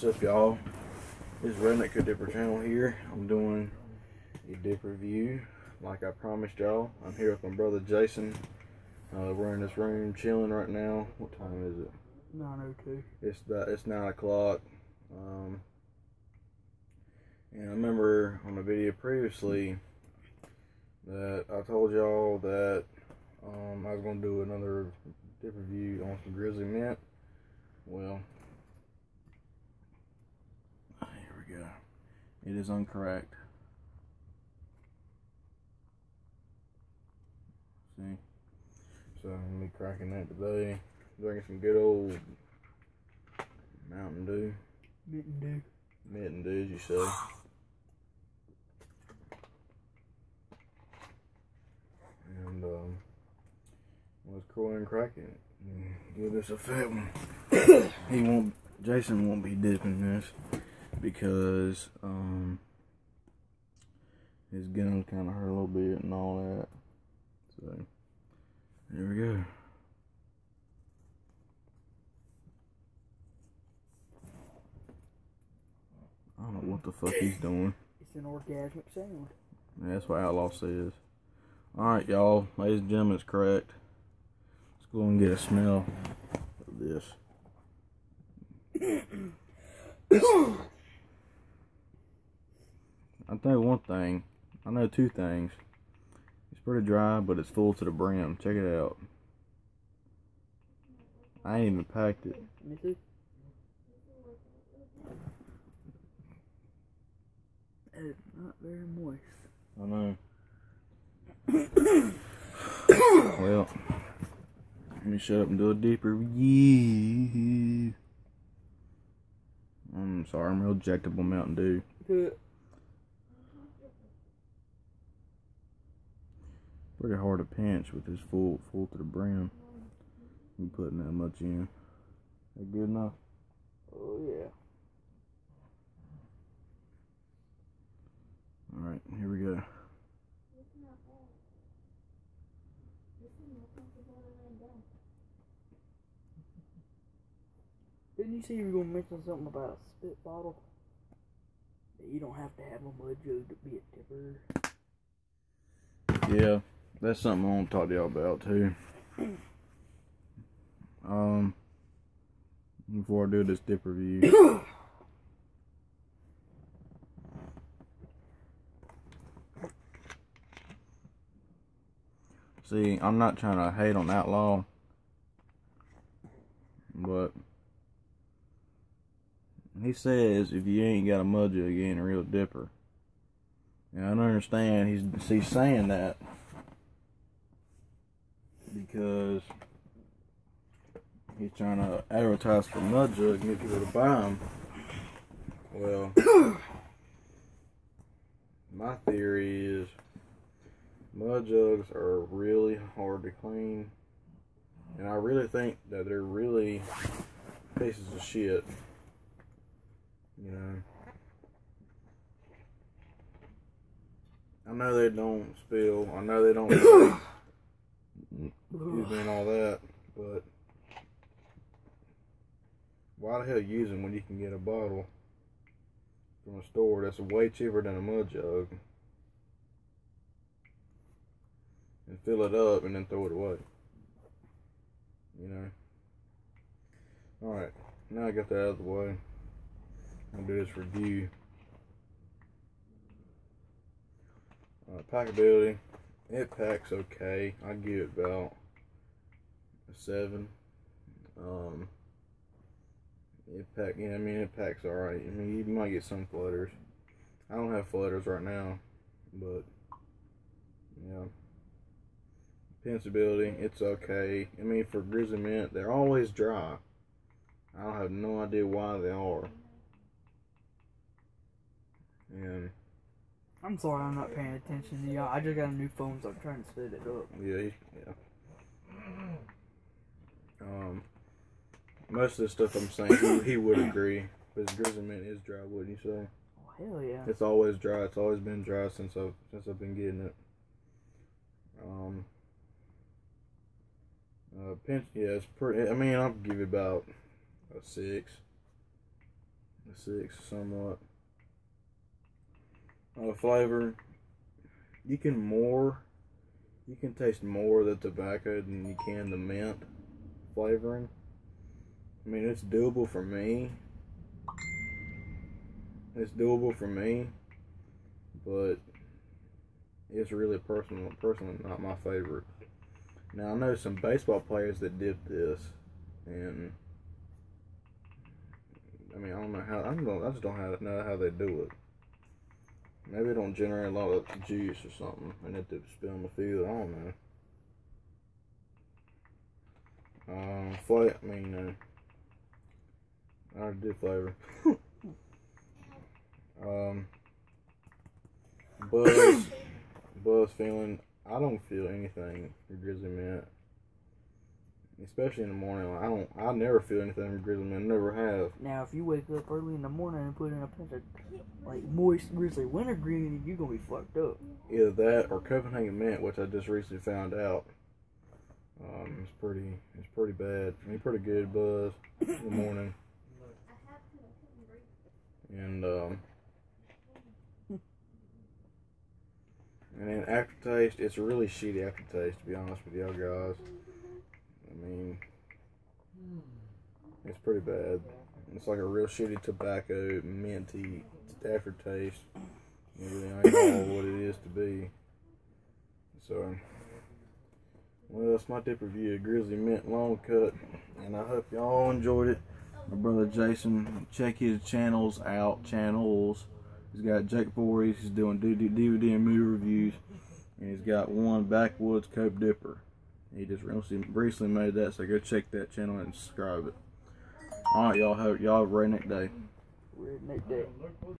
What's up, y'all? This is Redneck Good Dipper channel here. I'm doing a dip review, like I promised y'all. I'm here with my brother Jason. Uh, we're in this room chilling right now. What time is it? 902. It's about it's nine o'clock. Um, and I remember on the video previously that I told y'all that um, I was gonna do another dip review on some grizzly mint. Well, here we go. It is incorrect. See, so I'm gonna be cracking that today. Drinking some good old Mountain Dew. Mitten Dew. Mitten Dew, as you say. And um, let's go and crack it. Give this a fat one. he won't. Jason won't be dipping this because um, his gums kind of hurt a little bit and all that. So here we go. I don't know what the fuck he's doing. It's an orgasmic sound. That's what Outlaw says. Alright, y'all. Ladies and gentlemen, it's correct. Let's go and get a smell of this. I'll tell you one thing. I know two things. It's pretty dry, but it's full to the brim. Check it out. I ain't even packed it. Let me see. That is not very moist. I know. well, let me shut up and do a deeper review. I'm sorry, I'm real ejectable Mountain Dew. Pretty hard to pinch with this full full to the brim. You putting that much in. That good enough? Oh, yeah. Alright, here we go. Didn't you say you were going to mention something about a spit bottle? That you don't have to have a mud jug to be a tipper. Yeah, that's something I want to talk to y'all about too. Um, before I do this dip review, see, I'm not trying to hate on Outlaw, but he says if you ain't got a mud jug, you ain't a real dipper. And I don't understand he's he's saying that because he's trying to advertise for mud jug and get people to buy them. Well, my theory is mud jugs are really hard to clean, and I really think that they're really pieces of shit. You know. I know they don't spill. I know they don't me and all that, but why the hell use them when you can get a bottle from a store that's way cheaper than a mud jug and fill it up and then throw it away? You know. All right, now I got that out of the way. I'll do this review. Uh, packability, it packs okay. I give it about seven. Um, it pack, yeah, I mean it packs all right. I mean you might get some flutters. I don't have flutters right now, but yeah. Pinchability, it's okay. I mean for grizzly mint, they're always dry. I don't have no idea why they are. And I'm sorry I'm not paying attention to y'all. I just got a new phone, so I'm trying to set it up. Yeah, yeah. Um, most of the stuff I'm saying, he, he would agree. But grizzly mint is dry, wouldn't you say? Oh, hell yeah. It's always dry. It's always been dry since I've since I've been getting it. Um, uh, pinch, yeah, it's pretty. I mean, I'll give it about a six. a six somewhat. Uh, flavor, you can more, you can taste more of the tobacco than you can the mint flavoring. I mean, it's doable for me. It's doable for me, but it's really personal. Personally, not my favorite. Now I know some baseball players that dip this, and I mean I don't know how I don't I just don't know how they do it. Maybe it don't generate a lot of juice or something, and it to spill on the field. I don't know. Um, flavor. I mean, uh, I already did flavor. um, buzz, buzz feeling. I don't feel anything with Grizzly Mint. Especially in the morning. I don't I never feel anything with Grizzly Mint. Never have. Now, if you wake up early in the morning and put in a pinch of like moist grizzly wintergreen, you're gonna be fucked up. Either that or Copenhagen Mint, which I just recently found out. It's pretty it's pretty bad. I mean pretty good buzz in the morning. And um And then aftertaste, it's a really shitty aftertaste to be honest with y'all guys. I mean, it's pretty bad. It's like a real shitty tobacco, minty aftertaste. It really ain't all what it is to be. So, well, that's my dip review of Grizzly Mint Long Cut, and I hope y'all enjoyed it. My brother Jason, check his channels out. Channels. He's got Jake Voorhees. He's doing DVD and movie reviews. And he's got one Backwoods Cope Dipper. He just recently, made that, so go check that channel and subscribe it. Alright, y'all have y'all have a redneck day. Redneck day.